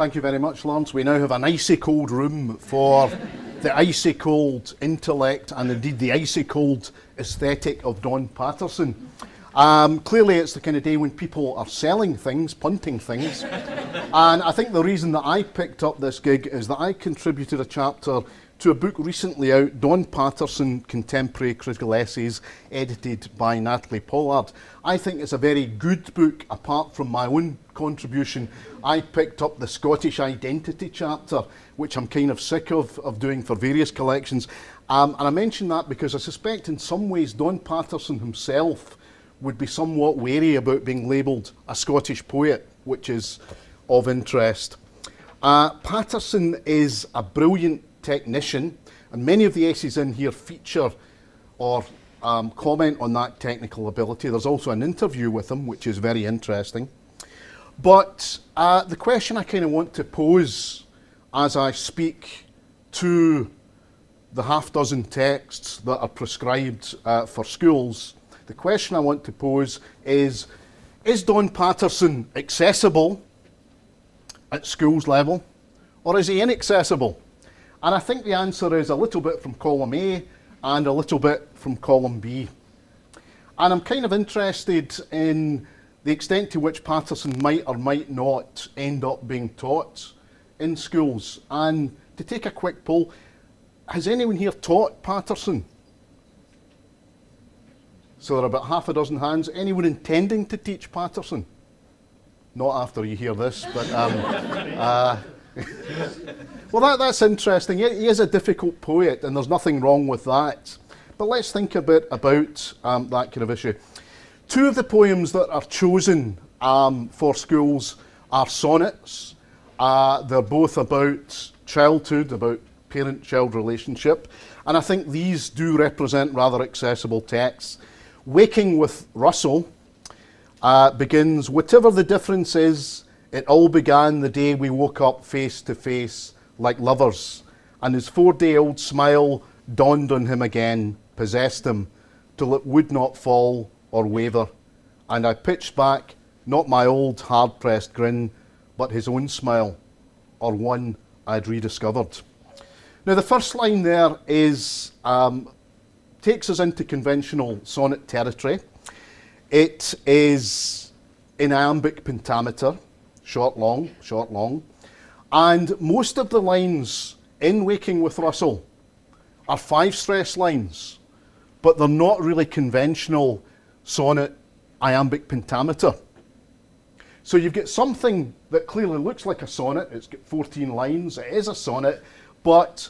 Thank you very much, Lance. We now have an icy cold room for the icy cold intellect and indeed the icy cold aesthetic of Don Paterson. Um, clearly, it's the kind of day when people are selling things, punting things. and I think the reason that I picked up this gig is that I contributed a chapter to a book recently out, Don Paterson Contemporary Critical Essays, edited by Natalie Pollard. I think it's a very good book, apart from my own contribution. I picked up the Scottish Identity chapter, which I'm kind of sick of, of doing for various collections. Um, and I mention that because I suspect in some ways Don Paterson himself would be somewhat wary about being labelled a Scottish poet, which is of interest. Uh, Paterson is a brilliant technician, and many of the essays in here feature or um, comment on that technical ability. There's also an interview with him, which is very interesting. But uh, the question I kind of want to pose as I speak to the half dozen texts that are prescribed uh, for schools, the question I want to pose is Is Don Paterson accessible at schools level, or is he inaccessible? And I think the answer is a little bit from column A and a little bit from column B. And I'm kind of interested in the extent to which Paterson might or might not end up being taught in schools. And to take a quick poll, has anyone here taught Paterson? So there are about half a dozen hands. Anyone intending to teach Paterson? Not after you hear this, but um, uh, well, that, that's interesting. He, he, is a difficult poet, and there's nothing wrong with that. But let's think a bit about um, that kind of issue. Two of the poems that are chosen um, for schools are sonnets. Uh, they're both about childhood, about parent child relationship. And I think these do represent rather accessible texts. Waking with Russell uh, begins Whatever the difference is, it all began the day we woke up face to face like lovers, and his four day old smile dawned on him again, possessed him, till it would not fall or waver. And I pitched back, not my old hard pressed grin, but his own smile, or one I'd rediscovered. Now, the first line there is um, takes us into conventional sonnet territory. It is in iambic pentameter short, long, short, long. And most of the lines in Waking with Russell are five stress lines, but they're not really conventional sonnet iambic pentameter. So you've got something that clearly looks like a sonnet, it's got 14 lines, it is a sonnet, but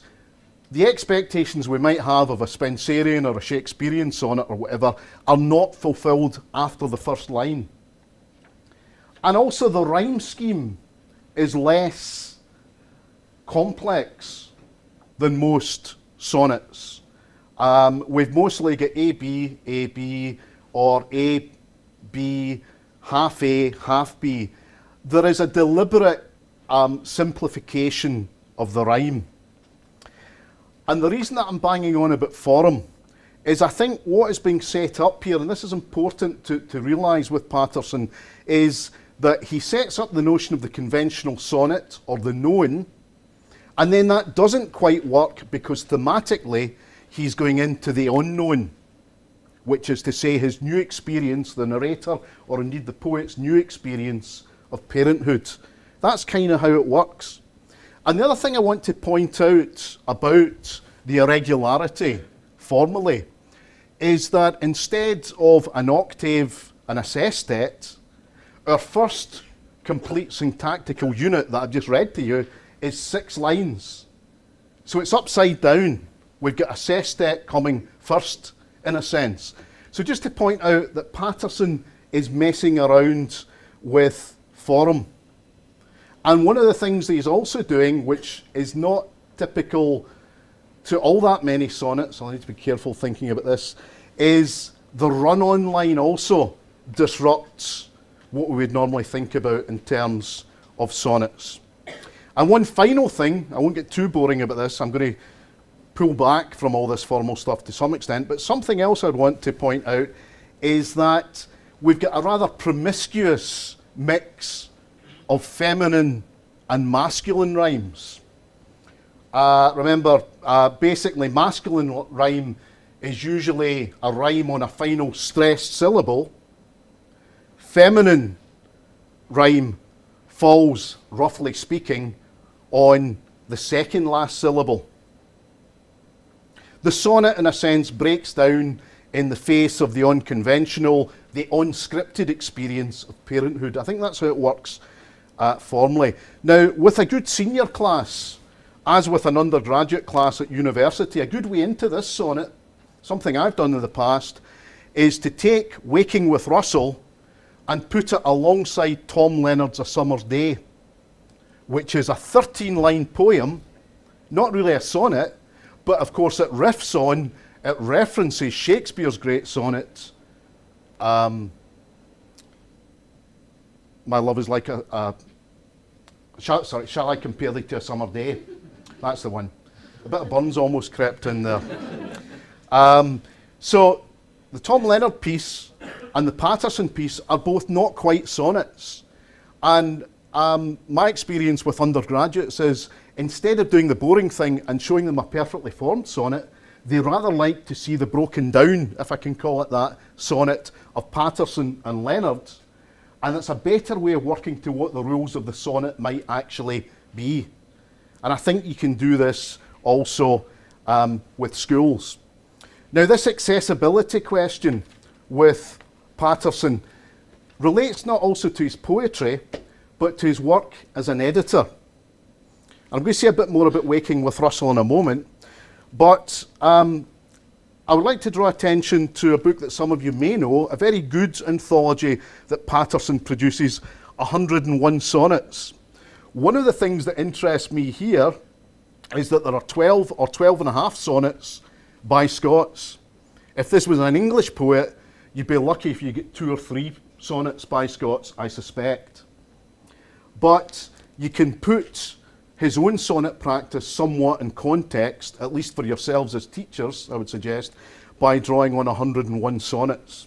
the expectations we might have of a Spenserian or a Shakespearean sonnet or whatever are not fulfilled after the first line. And also, the rhyme scheme is less complex than most sonnets. Um, we've mostly got A, B, A, B, or A, B, half A, half B. There is a deliberate um, simplification of the rhyme. And the reason that I'm banging on about form is I think what is being set up here, and this is important to, to realise with Paterson, is that he sets up the notion of the conventional sonnet or the known, and then that doesn't quite work because thematically he's going into the unknown, which is to say his new experience, the narrator, or indeed the poet's new experience of parenthood. That's kind of how it works. And the other thing I want to point out about the irregularity formally is that instead of an octave and a sestet, our first complete syntactical unit that I've just read to you is six lines. So it's upside down. We've got a sestet coming first, in a sense. So just to point out that Paterson is messing around with form. And one of the things that he's also doing, which is not typical to all that many sonnets, I need to be careful thinking about this, is the run on line also disrupts what we would normally think about in terms of sonnets. And one final thing, I won't get too boring about this, I'm going to pull back from all this formal stuff to some extent, but something else I'd want to point out is that we've got a rather promiscuous mix of feminine and masculine rhymes. Uh, remember, uh, basically, masculine rhyme is usually a rhyme on a final stressed syllable. Feminine rhyme falls, roughly speaking, on the second last syllable. The sonnet, in a sense, breaks down in the face of the unconventional, the unscripted experience of parenthood. I think that's how it works uh, formally. Now, with a good senior class, as with an undergraduate class at university, a good way into this sonnet, something I've done in the past, is to take Waking with Russell and put it alongside Tom Leonard's A Summer's Day, which is a 13 line poem, not really a sonnet, but of course it riffs on, it references Shakespeare's great sonnets. Um, my love is like a, a shall, sorry, shall I compare thee to a summer day? That's the one. A bit of Burns almost crept in there. Um, so the Tom Leonard piece and the Paterson piece are both not quite sonnets. And um, my experience with undergraduates is instead of doing the boring thing and showing them a perfectly formed sonnet, they rather like to see the broken down, if I can call it that, sonnet of Paterson and Leonard. And it's a better way of working to what the rules of the sonnet might actually be. And I think you can do this also um, with schools. Now, this accessibility question with Paterson relates not also to his poetry, but to his work as an editor. I'm going to say a bit more about Waking with Russell in a moment, but um, I would like to draw attention to a book that some of you may know, a very good anthology that Paterson produces, 101 Sonnets. One of the things that interests me here is that there are 12 or 12 and a half sonnets by Scots. If this was an English poet, You'd be lucky if you get two or three sonnets by Scots, I suspect. But you can put his own sonnet practice somewhat in context, at least for yourselves as teachers, I would suggest, by drawing on 101 sonnets.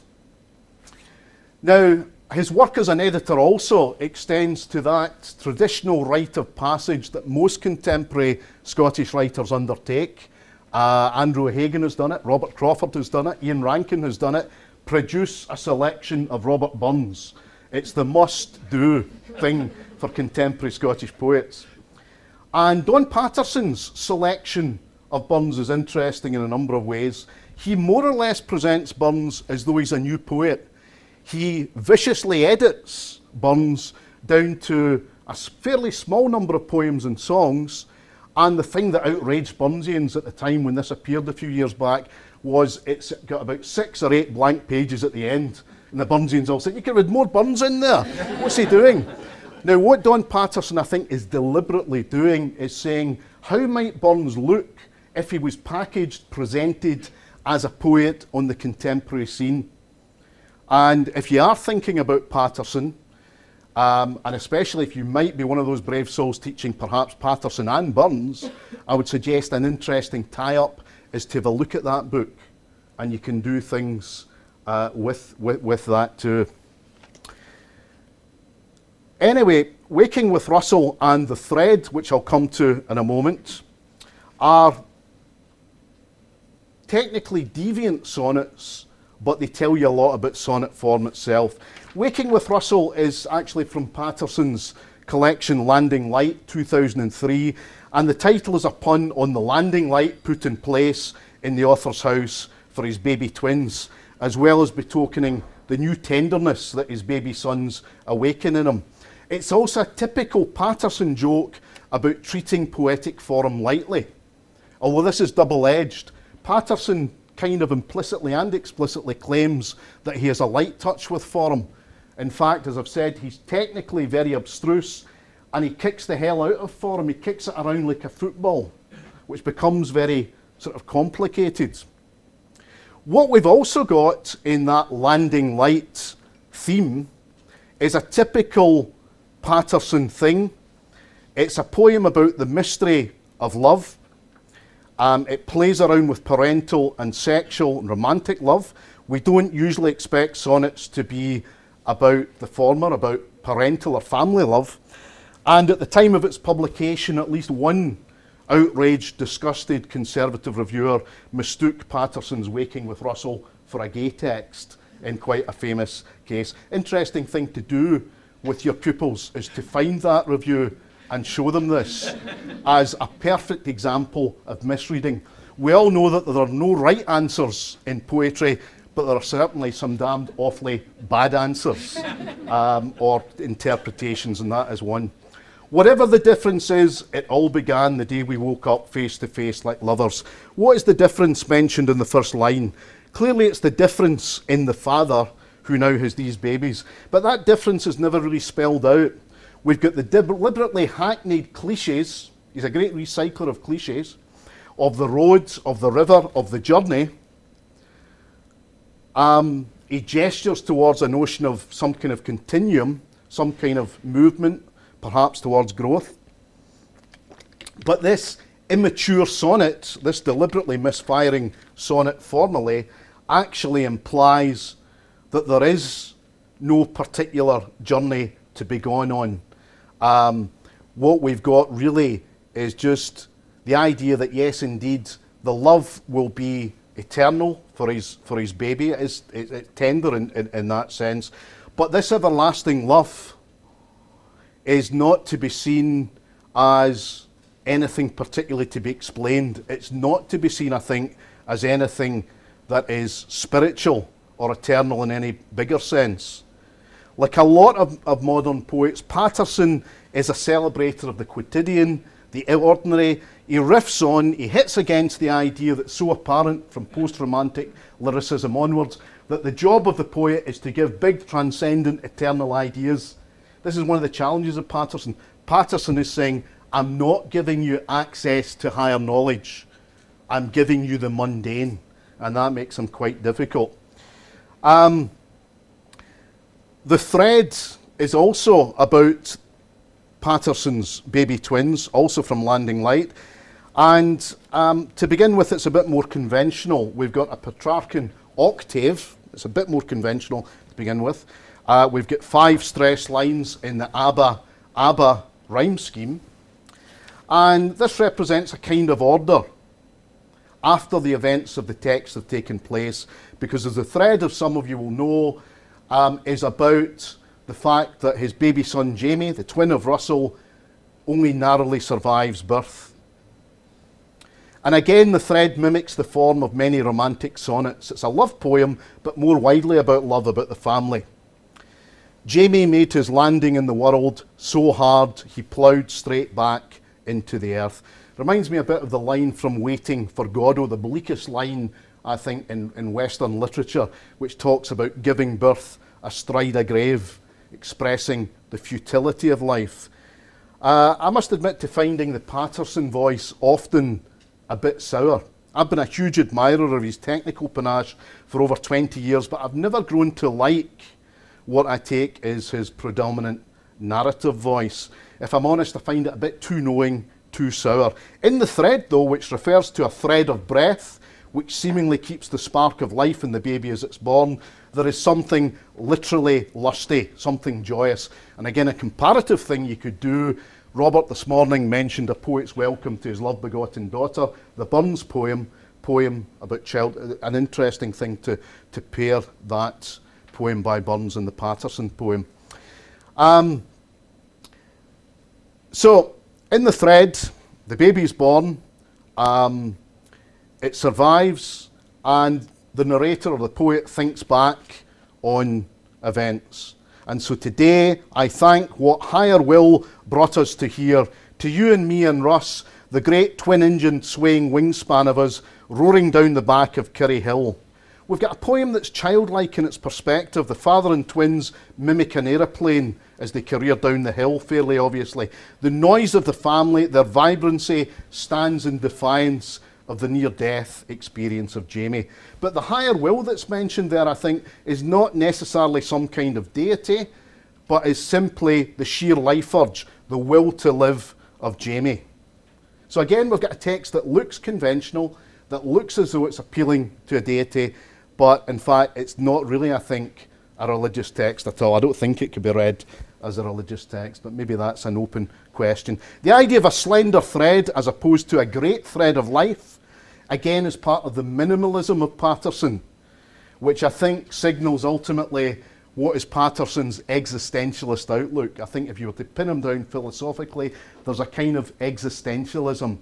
Now, his work as an editor also extends to that traditional rite of passage that most contemporary Scottish writers undertake. Uh, Andrew Hagen has done it, Robert Crawford has done it, Ian Rankin has done it, produce a selection of Robert Burns. It's the must do thing for contemporary Scottish poets. And Don Paterson's selection of Burns is interesting in a number of ways. He more or less presents Burns as though he's a new poet. He viciously edits Burns down to a fairly small number of poems and songs. And the thing that outraged Burnsians at the time when this appeared a few years back was it's got about six or eight blank pages at the end. And the Burnsians all said, You could read more Burns in there. What's he doing? Now, what Don Paterson, I think, is deliberately doing is saying, How might Burns look if he was packaged, presented as a poet on the contemporary scene? And if you are thinking about Paterson, um, and especially if you might be one of those brave souls teaching perhaps Paterson and Burns, I would suggest an interesting tie up is to have a look at that book and you can do things uh, with, with, with that too. Anyway, Waking with Russell and The Thread, which I'll come to in a moment, are technically deviant sonnets, but they tell you a lot about sonnet form itself. Waking with Russell is actually from Paterson's collection Landing Light 2003, and the title is a pun on the landing light put in place in the author's house for his baby twins, as well as betokening the new tenderness that his baby sons awaken in him. It's also a typical Paterson joke about treating poetic form lightly. Although this is double edged, Paterson kind of implicitly and explicitly claims that he has a light touch with form. In fact, as I've said, he's technically very abstruse and he kicks the hell out of form. He kicks it around like a football, which becomes very sort of complicated. What we've also got in that landing light theme is a typical Paterson thing. It's a poem about the mystery of love. Um, it plays around with parental and sexual and romantic love. We don't usually expect sonnets to be about the former, about parental or family love. And at the time of its publication, at least one outraged, disgusted conservative reviewer mistook Paterson's Waking with Russell for a gay text in quite a famous case. Interesting thing to do with your pupils is to find that review and show them this as a perfect example of misreading. We all know that there are no right answers in poetry, but there are certainly some damned awfully bad answers um, or interpretations, and that is one. Whatever the difference is, it all began the day we woke up face to face like lovers. What is the difference mentioned in the first line? Clearly, it's the difference in the father who now has these babies. But that difference is never really spelled out. We've got the deliberately hackneyed cliches. He's a great recycler of cliches of the roads, of the river, of the journey. Um, he gestures towards a notion of some kind of continuum, some kind of movement, perhaps towards growth. But this immature sonnet, this deliberately misfiring sonnet formally, actually implies that there is no particular journey to be gone on. Um, what we've got really is just the idea that yes, indeed, the love will be eternal for his for his baby. It is it's tender in, in, in that sense, but this everlasting love is not to be seen as anything particularly to be explained. It's not to be seen, I think, as anything that is spiritual or eternal in any bigger sense. Like a lot of, of modern poets, Paterson is a celebrator of the quotidian, the ordinary. He riffs on, he hits against the idea that's so apparent from post romantic lyricism onwards that the job of the poet is to give big, transcendent, eternal ideas. This is one of the challenges of Paterson. Paterson is saying, I'm not giving you access to higher knowledge, I'm giving you the mundane, and that makes him quite difficult. Um, the thread is also about Paterson's baby twins, also from Landing Light. And um, to begin with, it's a bit more conventional. We've got a Petrarchan octave. It's a bit more conventional to begin with. Uh, we've got five stress lines in the ABBA, ABBA rhyme scheme. And this represents a kind of order after the events of the text have taken place, because as the thread of some of you will know, um, is about the fact that his baby son Jamie, the twin of Russell, only narrowly survives birth. And again, the thread mimics the form of many romantic sonnets. It's a love poem, but more widely about love, about the family. Jamie made his landing in the world so hard he ploughed straight back into the earth. Reminds me a bit of the line from Waiting for Godot, the bleakest line, I think, in, in Western literature, which talks about giving birth astride a grave, expressing the futility of life. Uh, I must admit to finding the Paterson voice often a bit sour. I've been a huge admirer of his technical panache for over 20 years, but I've never grown to like what I take is his predominant narrative voice. If I'm honest, I find it a bit too knowing too sour. In the thread, though, which refers to a thread of breath, which seemingly keeps the spark of life in the baby as it's born, there is something literally lusty, something joyous. And again, a comparative thing you could do. Robert this morning mentioned a poet's welcome to his love begotten daughter, the Burns poem, poem about child, an interesting thing to, to pair that poem by Burns and the Paterson poem. Um, so, in the thread, the baby is born, um, it survives, and the narrator or the poet thinks back on events. And so today, I thank what higher will brought us to here, to you and me and Russ, the great twin engine swaying wingspan of us roaring down the back of Kirrie Hill. We've got a poem that's childlike in its perspective. The father and twins mimic an aeroplane as they career down the hill, fairly obviously. The noise of the family, their vibrancy, stands in defiance of the near death experience of Jamie. But the higher will that's mentioned there, I think, is not necessarily some kind of deity, but is simply the sheer life urge, the will to live of Jamie. So again, we've got a text that looks conventional, that looks as though it's appealing to a deity, but in fact, it's not really, I think, a religious text at all. I don't think it could be read as a religious text, but maybe that's an open question. The idea of a slender thread as opposed to a great thread of life, again, is part of the minimalism of Paterson, which I think signals ultimately what is Paterson's existentialist outlook. I think if you were to pin him down philosophically, there's a kind of existentialism.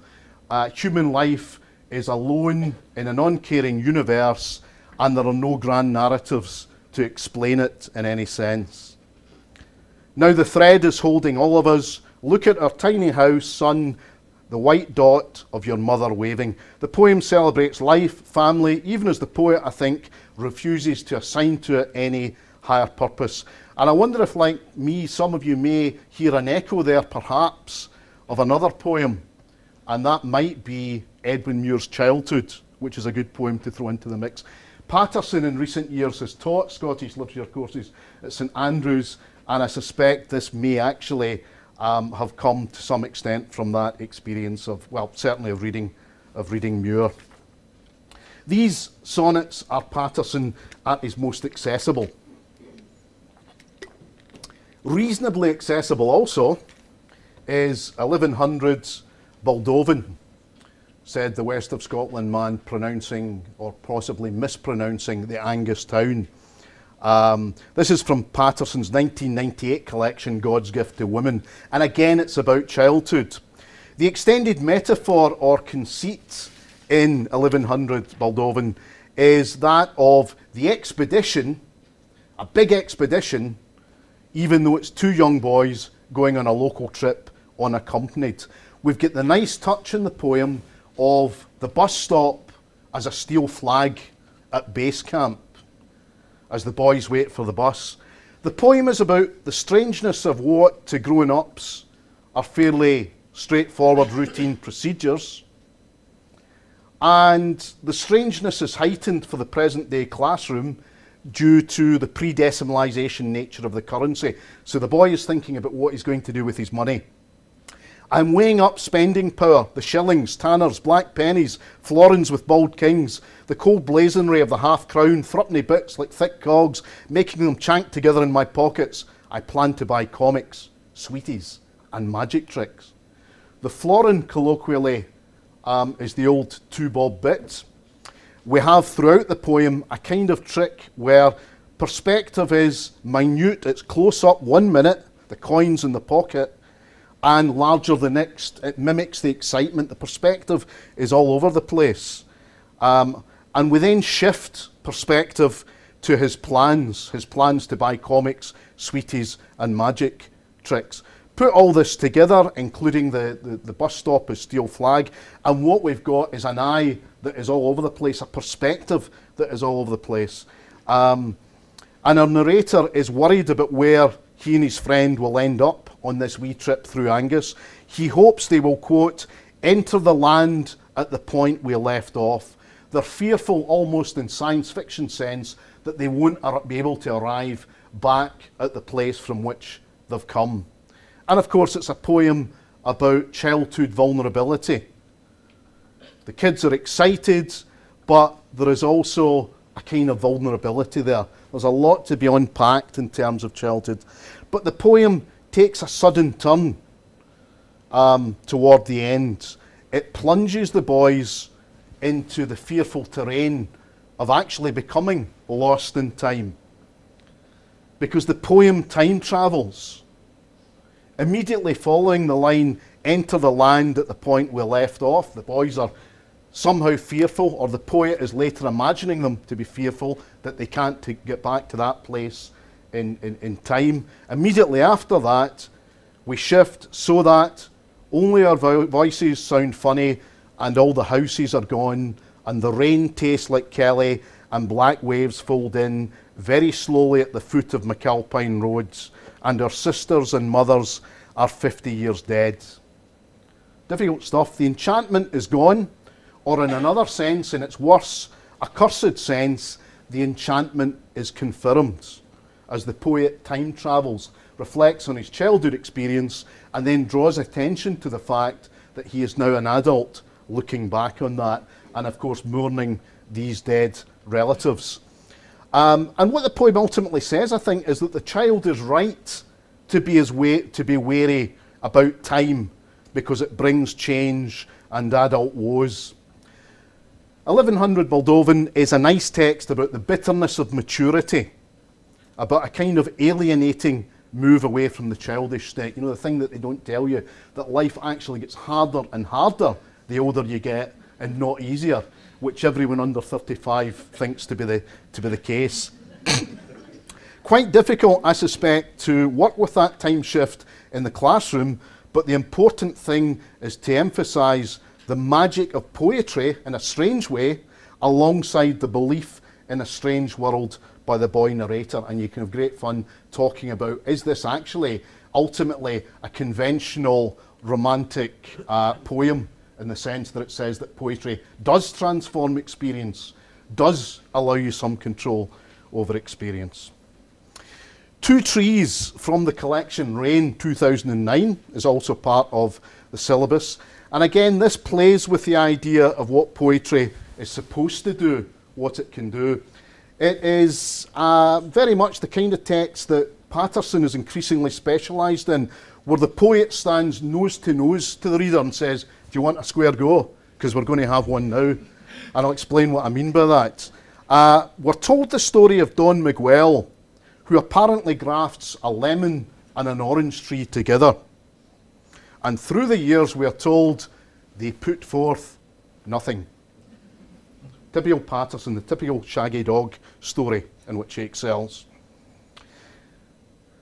Uh, human life is alone in an uncaring universe, and there are no grand narratives to explain it in any sense. Now the thread is holding all of us. Look at our tiny house, son, the white dot of your mother waving. The poem celebrates life, family, even as the poet, I think, refuses to assign to it any higher purpose. And I wonder if, like me, some of you may hear an echo there, perhaps, of another poem, and that might be Edwin Muir's Childhood, which is a good poem to throw into the mix. Paterson in recent years has taught Scottish literature courses at St Andrews, and I suspect this may actually um, have come to some extent from that experience of, well, certainly of reading, of reading Muir. These sonnets are Paterson at his most accessible. Reasonably accessible also is 1100's Baldovan, said the West of Scotland man pronouncing or possibly mispronouncing the Angus town. Um, this is from Paterson's 1998 collection, God's Gift to Women, and again it's about childhood. The extended metaphor or conceit in 1100 Baldovan is that of the expedition, a big expedition, even though it's two young boys going on a local trip unaccompanied. We've got the nice touch in the poem of the bus stop as a steel flag at base camp as the boys wait for the bus. The poem is about the strangeness of what to grown ups are fairly straightforward routine procedures. And the strangeness is heightened for the present day classroom due to the pre decimalisation nature of the currency. So the boy is thinking about what he's going to do with his money. I'm weighing up spending power, the shillings, tanners, black pennies, florins with bald kings, the cold blazonry of the half crown, threepenny bits like thick cogs, making them chank together in my pockets. I plan to buy comics, sweeties, and magic tricks. The florin, colloquially, um, is the old two bob bit. We have throughout the poem a kind of trick where perspective is minute, it's close up one minute, the coins in the pocket, and larger the next. It mimics the excitement. The perspective is all over the place. Um, and we then shift perspective to his plans, his plans to buy comics, sweeties, and magic tricks. Put all this together, including the, the, the bus stop as steel flag, and what we've got is an eye that is all over the place, a perspective that is all over the place. Um, and our narrator is worried about where he and his friend will end up on this wee trip through Angus. He hopes they will, quote, enter the land at the point we left off. They're fearful, almost in science fiction sense, that they won't be able to arrive back at the place from which they've come. And of course, it's a poem about childhood vulnerability. The kids are excited, but there is also a kind of vulnerability there. There's a lot to be unpacked in terms of childhood. But the poem takes a sudden turn um, toward the end. It plunges the boys into the fearful terrain of actually becoming lost in time. Because the poem time travels. Immediately following the line, enter the land at the point we left off, the boys are somehow fearful, or the poet is later imagining them to be fearful that they can't get back to that place in, in, in time. Immediately after that, we shift so that only our vo voices sound funny and all the houses are gone and the rain tastes like Kelly and black waves fold in very slowly at the foot of McAlpine roads and our sisters and mothers are 50 years dead. Difficult stuff. The enchantment is gone, or in another sense, in its worse, accursed sense, the enchantment is confirmed as the poet time travels, reflects on his childhood experience, and then draws attention to the fact that he is now an adult looking back on that, and of course, mourning these dead relatives. Um, and what the poem ultimately says, I think, is that the child is right to be, wa- to be wary about time because it brings change and adult woes. 1100 Baldovan is a nice text about the bitterness of maturity, about a kind of alienating move away from the childish state. You know, the thing that they don't tell you, that life actually gets harder and harder the older you get and not easier, which everyone under 35 thinks to be the, to be the case. Quite difficult, I suspect, to work with that time shift in the classroom, but the important thing is to emphasise the magic of poetry in a strange way alongside the belief in a strange world by the boy narrator. And you can have great fun talking about is this actually ultimately a conventional romantic uh, poem in the sense that it says that poetry does transform experience, does allow you some control over experience. Two Trees from the collection Rain 2009 is also part of the syllabus. And again, this plays with the idea of what poetry is supposed to do, what it can do. It is uh, very much the kind of text that Paterson is increasingly specialised in, where the poet stands nose to nose to the reader and says, Do you want a square go? Because we're going to have one now. And I'll explain what I mean by that. Uh, we're told the story of Don Miguel, who apparently grafts a lemon and an orange tree together. And through the years, we are told they put forth nothing. Typical Paterson, the typical shaggy dog story in which he excels.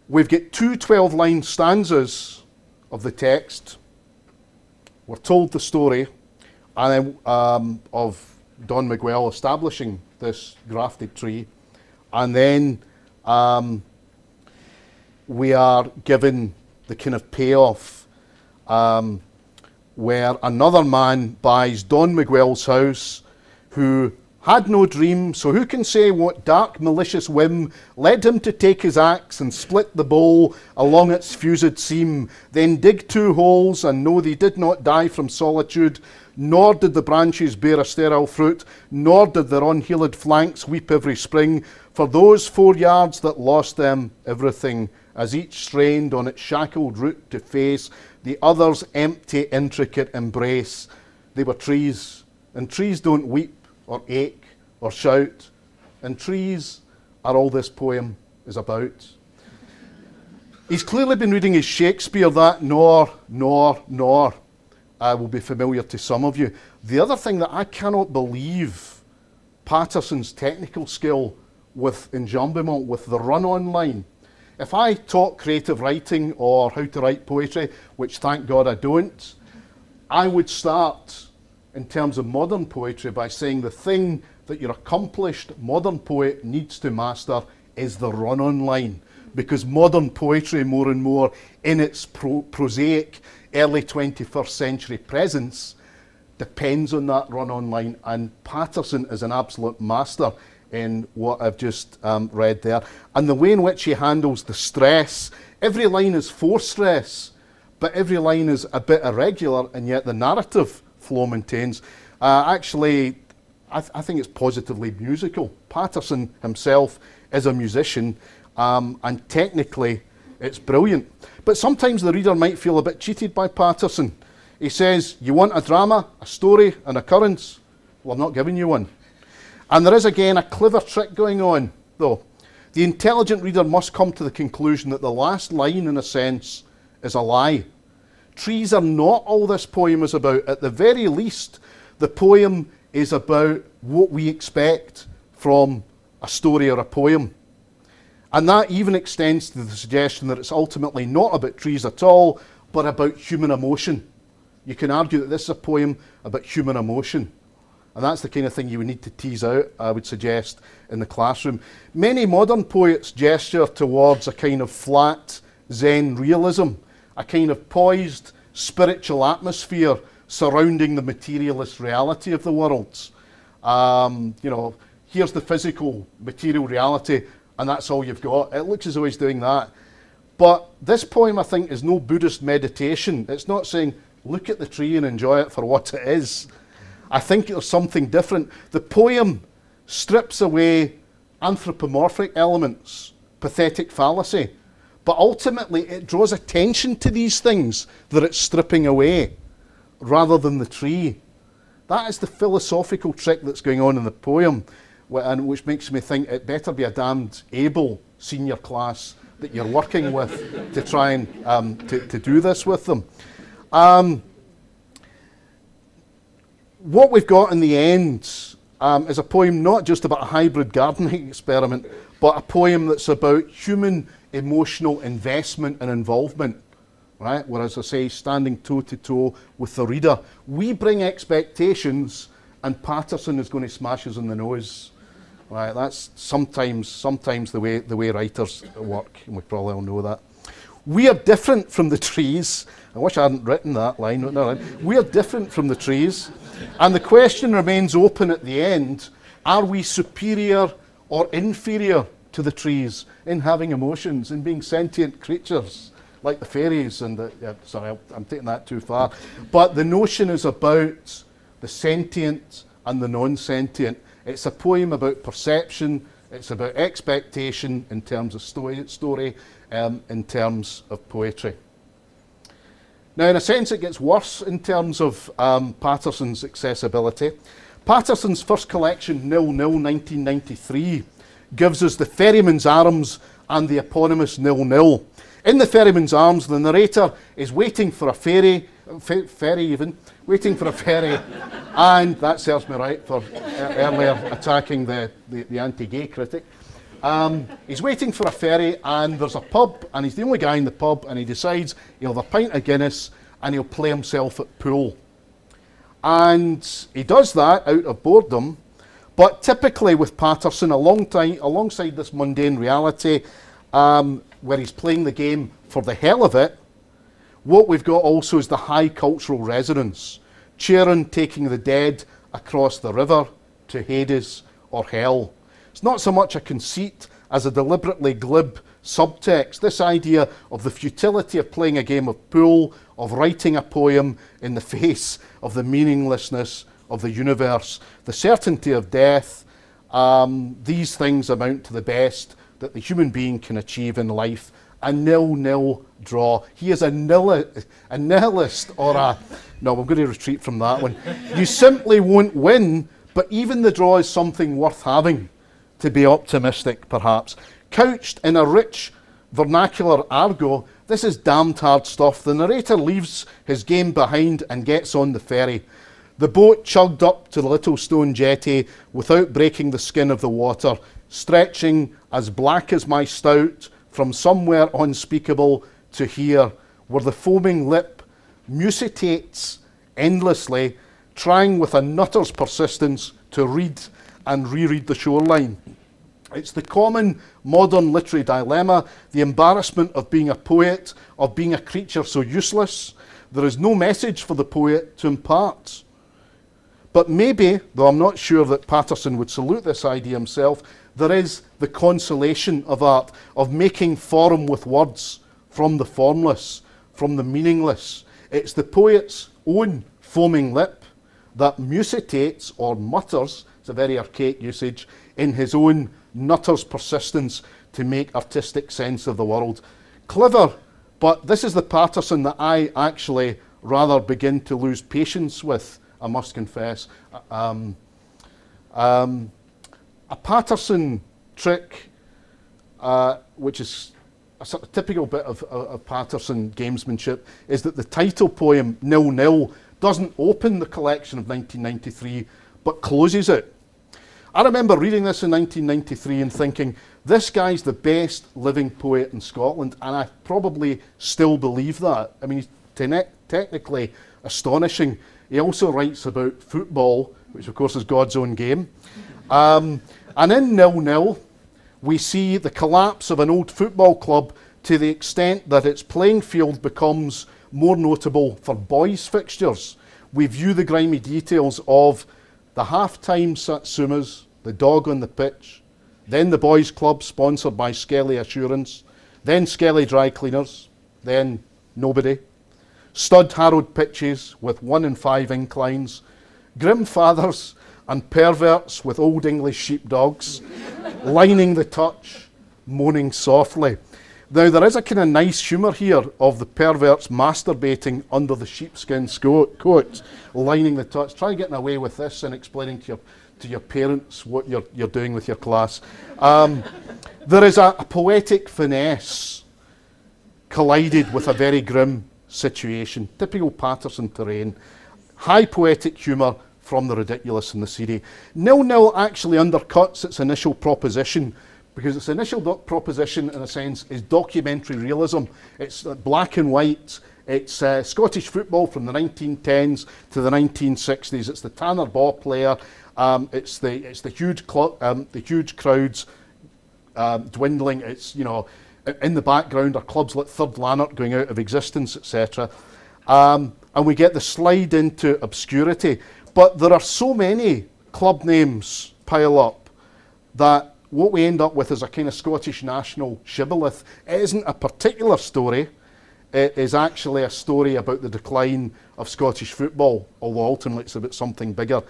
We've got two 12 line stanzas of the text. We're told the story and, um, of Don Miguel establishing this grafted tree, and then um, we are given the kind of payoff um, where another man buys Don Miguel's house who had no dream, so who can say what dark malicious whim led him to take his axe and split the bowl along its fused seam, then dig two holes and know they did not die from solitude, nor did the branches bear a sterile fruit, nor did their unhealed flanks weep every spring, for those four yards that lost them everything, as each strained on its shackled root to face the other's empty, intricate embrace. They were trees, and trees don't weep or ache or shout, and trees are all this poem is about. He's clearly been reading his Shakespeare, that nor, nor, nor uh, will be familiar to some of you. The other thing that I cannot believe Paterson's technical skill with enjambment, with the run on line. If I taught creative writing or how to write poetry, which thank God I don't, I would start in terms of modern poetry by saying the thing that your accomplished modern poet needs to master is the run on line. Because modern poetry, more and more, in its pro- prosaic early 21st century presence, depends on that run on line. And Paterson is an absolute master in what I've just um, read there. And the way in which he handles the stress, every line is for stress, but every line is a bit irregular, and yet the narrative flow maintains. Uh, actually, I, th- I, think it's positively musical. Paterson himself is a musician, um, and technically, it's brilliant. But sometimes the reader might feel a bit cheated by Paterson. He says, You want a drama, a story, an occurrence? Well, I'm not giving you one. And there is again a clever trick going on, though. The intelligent reader must come to the conclusion that the last line, in a sense, is a lie. Trees are not all this poem is about. At the very least, the poem is about what we expect from a story or a poem. And that even extends to the suggestion that it's ultimately not about trees at all, but about human emotion. You can argue that this is a poem about human emotion. And that's the kind of thing you would need to tease out, I would suggest, in the classroom. Many modern poets gesture towards a kind of flat Zen realism, a kind of poised spiritual atmosphere surrounding the materialist reality of the world. Um, you know, here's the physical, material reality, and that's all you've got. It looks as though he's doing that. But this poem, I think, is no Buddhist meditation. It's not saying, look at the tree and enjoy it for what it is. I think there's something different. The poem strips away anthropomorphic elements, pathetic fallacy, But ultimately, it draws attention to these things that it's stripping away rather than the tree. That is the philosophical trick that's going on in the poem, and which makes me think it better be a damned able senior class that you're working with to try and um, to, to do this with them. Um, what we've got in the end um, is a poem not just about a hybrid gardening experiment, but a poem that's about human emotional investment and involvement. Right? Whereas I say, standing toe to toe with the reader, we bring expectations, and Paterson is going to smash us in the nose. Right? That's sometimes sometimes the way the way writers work, and we probably all know that. We are different from the trees. I wish I hadn't written that line. We are different from the trees. And the question remains open at the end are we superior or inferior to the trees in having emotions, in being sentient creatures like the fairies? And the, sorry, I'm taking that too far. But the notion is about the sentient and the non sentient. It's a poem about perception, it's about expectation in terms of story, story um, in terms of poetry. Now, in a sense, it gets worse in terms of um, Paterson's accessibility. Paterson's first collection, Nil Nil 1993, gives us the Ferryman's Arms and the eponymous Nil Nil. In the Ferryman's Arms, the narrator is waiting for a ferry, ferry even, waiting for a ferry, and that serves me right for earlier attacking the, the, the anti-gay critic. Um, he's waiting for a ferry, and there's a pub, and he's the only guy in the pub, and he decides he'll have a pint of Guinness and he'll play himself at pool. And he does that out of boredom, but typically with Paterson, time, alongside this mundane reality, um, where he's playing the game for the hell of it, what we've got also is the high cultural resonance. Charon taking the dead across the river to Hades or hell. It's not so much a conceit as a deliberately glib subtext. This idea of the futility of playing a game of pool, of writing a poem in the face of the meaninglessness of the universe, the certainty of death, um, these things amount to the best that the human being can achieve in life. A nil-nil draw. He is a, nil- a nihilist or a... No, I'm going to retreat from that one. You simply won't win, but even the draw is something worth having to be optimistic, perhaps. Couched in a rich vernacular argot, this is damned hard stuff. The narrator leaves his game behind and gets on the ferry. The boat chugged up to the little stone jetty without breaking the skin of the water, stretching as black as my stout from somewhere unspeakable to here, where the foaming lip mussitates endlessly, trying with a nutter's persistence to read and reread the shoreline. It's the common modern literary dilemma, the embarrassment of being a poet, of being a creature so useless. There is no message for the poet to impart. But maybe, though I'm not sure that Paterson would salute this idea himself, there is the consolation of art, of making form with words from the formless, from the meaningless. It's the poet's own foaming lip that mussitates or mutters it's a very archaic usage, in his own nutter's persistence to make artistic sense of the world. Clever, but this is the Paterson that I actually rather begin to lose patience with, I must confess. Um, um, a Paterson trick, uh, which is a sort of typical bit of, of, of, Paterson gamesmanship, is that the title poem, Nil Nil, doesn't open the collection of 1993, but closes it. I remember reading this in 1993 and thinking, this guy's the best living poet in Scotland, and I probably still believe that. I mean, he's te technically astonishing. He also writes about football, which of course is God's own game. Um, and in Nil Nil, we see the collapse of an old football club to the extent that its playing field becomes more notable for boys' fixtures. We view the grimy details of the half-time Satsumas, the dog on the pitch, then the boys' club sponsored by Skelly Assurance, then Skelly Dry Cleaners, then nobody. Stud harrowed pitches with one in five inclines, grim fathers and perverts with old English sheepdogs, lining the touch, moaning softly. Now, there is a kind of nice humour here of the perverts masturbating under the sheepskin coat, lining the touch. Try getting away with this and explaining to your, to your parents what you're, you're doing with your class. Um, there is a, a poetic finesse collided with a very grim situation, typical Paterson terrain. High poetic humour from the ridiculous in the seedy. Nil nil actually undercuts its initial proposition because its initial proposition, in a sense, is documentary realism. It's uh, black and white. It's uh, Scottish football from the 1910s to the 1960s. It's the Tanner Ball player. Um, it's the it's the huge um, the huge crowds um, dwindling. It's you know in the background are clubs like Third Lanark going out of existence, etc. Um, and we get the slide into obscurity. But there are so many club names pile up that what we end up with is a kind of Scottish national shibboleth. It isn't a particular story. It is actually a story about the decline of Scottish football, although ultimately it's about something bigger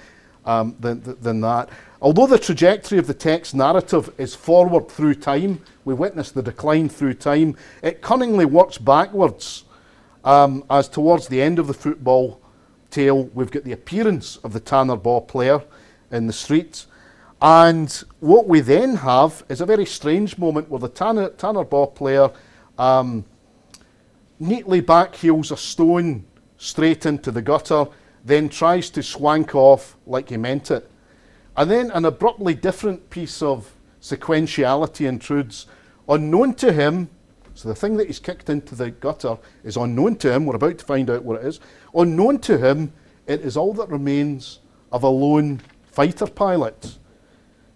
um, than, than that. Although the trajectory of the text narrative is forward through time, we witness the decline through time, it cunningly works backwards um, as towards the end of the football tale, we've got the appearance of the Tanner Ball player in the street. And what we then have is a very strange moment where the Tanner, Tanner Ball player um, neatly backheels a stone straight into the gutter, then tries to swank off like he meant it. And then an abruptly different piece of sequentiality intrudes. Unknown to him, so the thing that he's kicked into the gutter is unknown to him. We're about to find out what it is. Unknown to him, it is all that remains of a lone fighter pilot.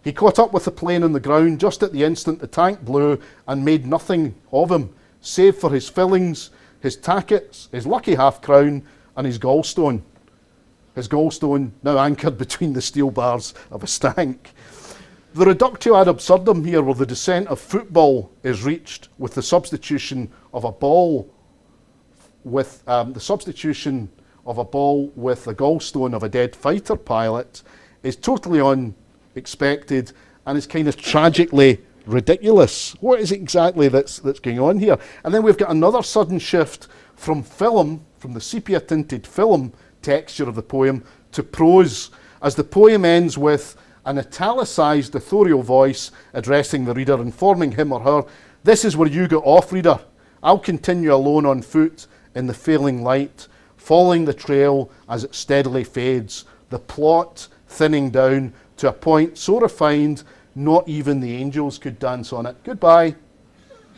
He caught up with the plane on the ground just at the instant the tank blew and made nothing of him, save for his fillings, his tackets, his lucky half crown, and his gallstone. His gallstone now anchored between the steel bars of a stank. The reductio ad absurdum here, where the descent of football is reached with the substitution of a ball, with um, the substitution of a ball with the gallstone of a dead fighter pilot, is totally unexpected and is kind of tragically ridiculous. What is it exactly that's that's going on here? And then we've got another sudden shift from film, from the sepia tinted film texture of the poem, to prose, as the poem ends with an italicized authorial voice addressing the reader, informing him or her, This is where you get off, reader. I'll continue alone on foot in the failing light, following the trail as it steadily fades, the plot thinning down to a point so refined not even the angels could dance on it. Goodbye.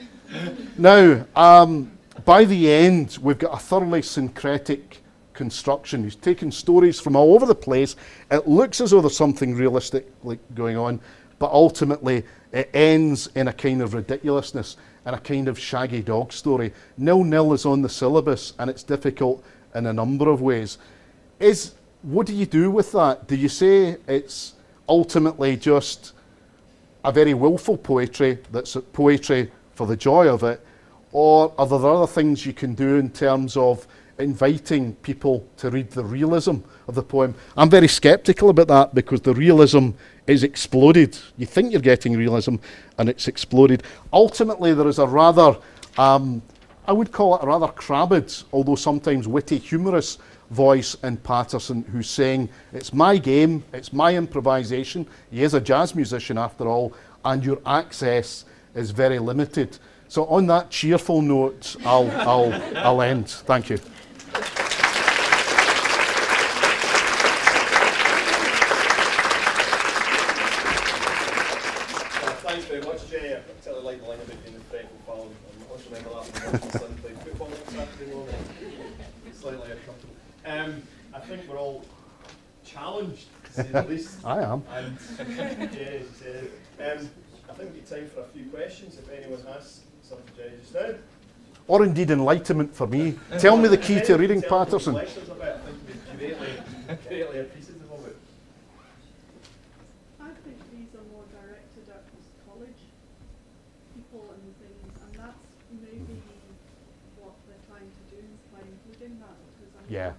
now, um, by the end, we've got a thoroughly syncretic construction. He's taken stories from all over the place. It looks as though there's something realistic like, going on, but ultimately it ends in a kind of ridiculousness and a kind of shaggy dog story. Nil nil is on the syllabus, and it's difficult in a number of ways. Is what do you do with that? Do you say it's ultimately just a very willful poetry that's poetry for the joy of it, or are there other things you can do in terms of inviting people to read the realism of the poem? I'm very sceptical about that because the realism is exploded. You think you're getting realism, and it's exploded. Ultimately, there is a rather, um, I would call it a rather crabbed, although sometimes witty, humorous voice in Paterson who's saying, It's my game, it's my improvisation. He is a jazz musician after all, and your access is very limited. So, on that cheerful note, I'll, I'll, I'll end. Thank you. Uh, thanks very much, Jay. I particularly like the line about being fretful pal. I also remember that from watching my son play football on Saturday morning. Slightly uncomfortable. Um, I think we're all challenged, to say the least. I am. And yeah, as you said, um, I think we've time for a few questions if anyone has something to just now. Or indeed enlightenment for me. Tell me the key to reading Paterson. about. I think we've greatly, greatly appreciative of it. I think these are more directed at college people and things, and that's maybe what they're trying to do is by including that, because I think Yeah. we've got not a bad class, and I would just leave them.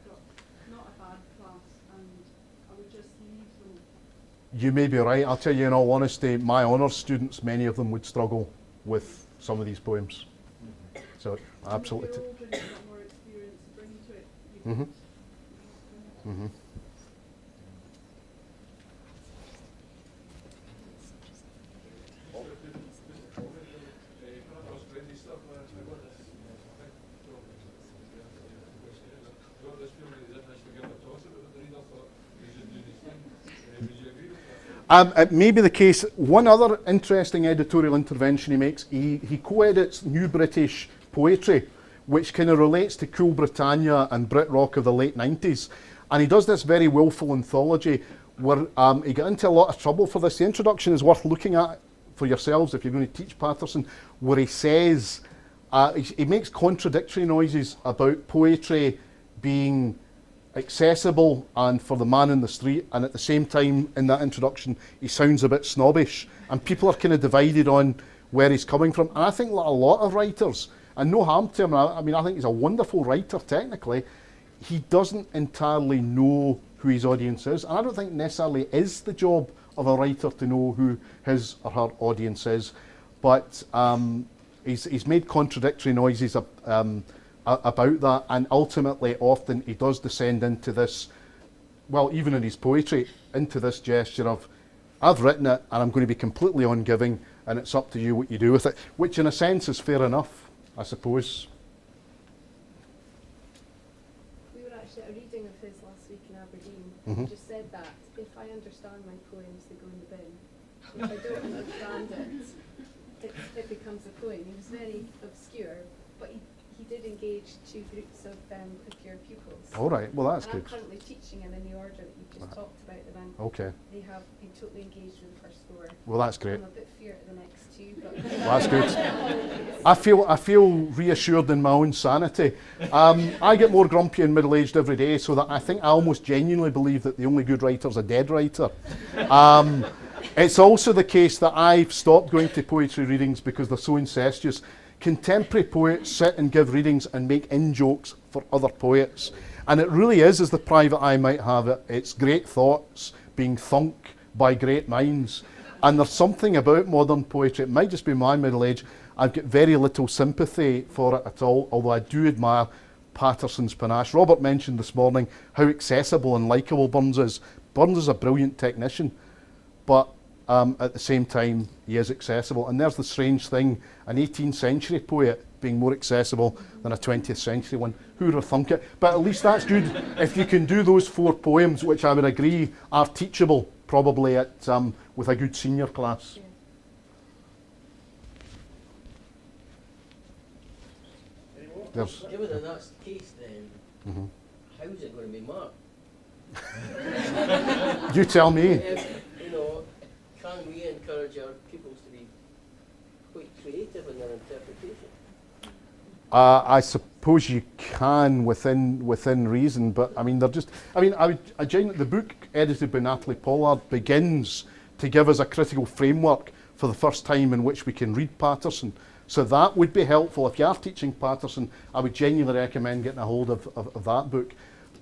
You may be right. I'll tell you in all honesty, my honours students, many of them would struggle with some of these poems. So absolutely. If you're older and you've got more experience to bring to it, you Mhm. can- hmm Um, it may be the case. One other interesting editorial intervention he makes, he, he co-edits New British Poetry, which kind of relates to Cool Britannia and Brit rock of the late 90s. And he does this very willful anthology where um, he got into a lot of trouble for this. The introduction is worth looking at for yourselves if you're going to teach Paterson, where he says, uh, he, he makes contradictory noises about poetry being accessible and for the man in the street and at the same time in that introduction he sounds a bit snobbish. And people are kind of divided on where he's coming from. And I think like a lot of writers and no harm to him I, I mean I think he's a wonderful writer technically. He doesn't entirely know who his audience is and I don't think necessarily is the job of a writer to know who his or her audience is. But um, he's, he's made contradictory noises um, a- about that, and ultimately, often he does descend into this. Well, even in his poetry, into this gesture of, "I've written it, and I'm going to be completely ungiving, and it's up to you what you do with it," which, in a sense, is fair enough, I suppose. We were actually at a reading of his last week in Aberdeen. Mhm. He just said that if I understand my poems, they go in the bin. If I don't understand it, it, it becomes a poem. He was very obscure, but he, engage two groups of um, queer pupils. All right, well, that's and I'm currently teaching them in the order that you just Right. talked about them in. Okay, They have been totally engaged with the first four. well, that's great. I'm a bit fear at the next two, but Well, that's good. I feel I feel reassured in my own sanity. Um, I get more grumpy and middle aged every day, so that I think I almost genuinely believe that the only good writer's a dead writer. Um, it's also the case that I've stopped going to poetry readings because they're so incestuous. Contemporary poets sit and give readings and make in jokes for other poets. And it really is, as the private eye might have it, it's great thoughts being thunk by great minds. And there's something about modern poetry, it might just be my middle age, I've got very little sympathy for it at all, although I do admire Paterson's panache. Robert mentioned this morning how accessible and likeable Burns is. Burns is a brilliant technician, but um, at the same time, he is accessible. And there's the strange thing an 18th century poet being more accessible than a 20th century one. Who would have thunk it? But at least that's good if you can do those four poems, which I would agree are teachable probably at um, with a good senior class. Yeah. There's, Given that that's the case, then Mhm. how's it going to be marked? You tell me. Can we encourage our pupils to be quite creative in their interpretation? Uh, I suppose you can within within reason, but I mean they're just. I mean, I would. I the book edited by Natalie Pollard begins to give us a critical framework for the first time in which we can read Paterson. So that would be helpful if you are teaching Paterson. I would genuinely recommend getting a hold of, of, of that book.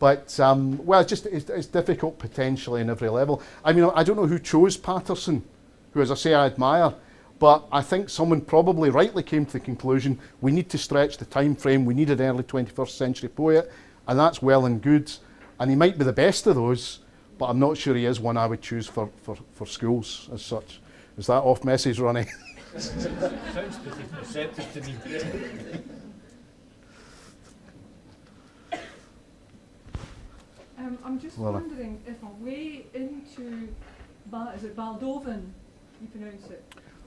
But um, well, it's just it's, it's difficult potentially in every level. I mean, I don't know who chose Paterson, who, as I say, I admire. But I think someone probably rightly came to the conclusion we need to stretch the time frame. We need an early 21st century poet, and that's well and good. And he might be the best of those, but I'm not sure he is one I would choose for, for, for schools as such. Is that off message, Ronnie? Sounds to me. Um, I'm just Laura. wondering if a way into, ba- is it Baldovan, you pronounce it?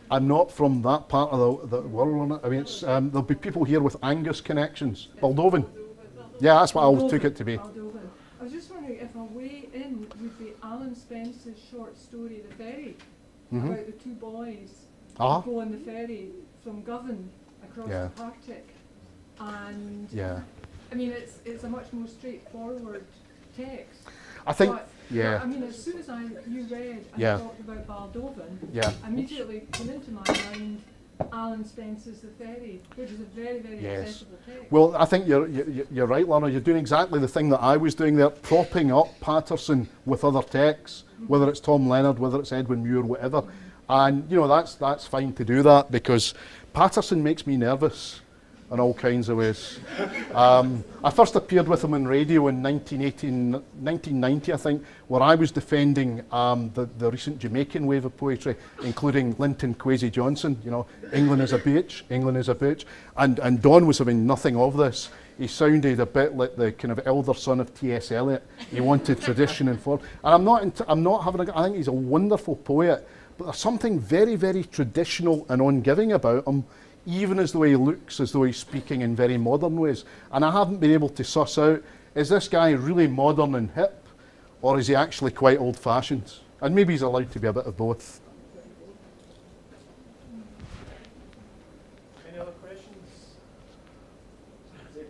I'm not from that part of the, the world. I mean, it's, um, there'll be people here with Angus connections. Baldovan. Yeah, that's what I always took it to be. Baldovan. I was just wondering if a way in would be Alan Spence's short story, The Ferry, Mhm. about the two boys Ah, who go on the ferry from Govan across Yeah. the Arctic. And yeah. I mean, it's it's a much more straightforward text. I think, But, yeah, I mean, as soon as I you read and Yeah. talked about Baldovan, yeah. immediately came into my mind Alan Spence's The Ferry, which is a very, very Yes. accessible text. Well, I think you're, you're, you're right, Lana. You're doing exactly the thing that I was doing there, propping up Paterson with other texts, whether it's Tom Leonard, whether it's Edwin Muir, whatever. And, you know, that's, that's fine to do that because Paterson makes me nervous in all kinds of ways. Um, I first appeared with him on radio in 1990, I think, where I was defending um, the, the recent Jamaican wave of poetry, including Linton Kwesi Johnson, you know, England is a bitch, England is a bitch. And, and Don was having nothing of this. He sounded a bit like the kind of elder son of T.S. Eliot. He wanted tradition and form. And I'm not, int- I'm not having a, I think he's a wonderful poet, but there's something very, very traditional and on-giving about him even as the way he looks as though he's speaking in very modern ways. And I haven't been able to suss out, is this guy really modern and hip, or is he actually quite old fashioned? And maybe he's allowed to be a bit of both. Any other questions?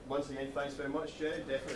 Once again, thanks very much, Jay. Definitely.